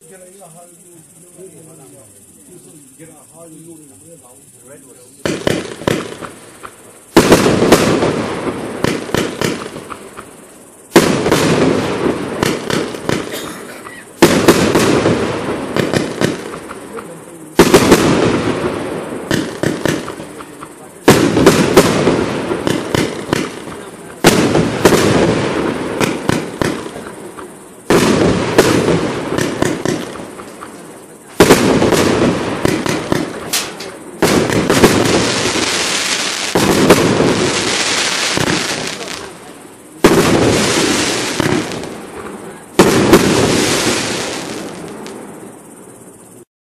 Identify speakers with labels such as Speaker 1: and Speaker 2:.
Speaker 1: get a yeah, how you do it, you know,